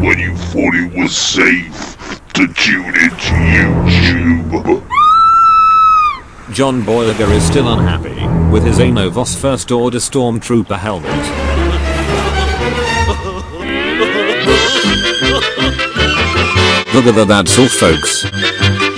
when you thought it was safe to tune into YouTube. John Boyega is still unhappy with his Anovos First Order Stormtrooper helmet. That's all folks.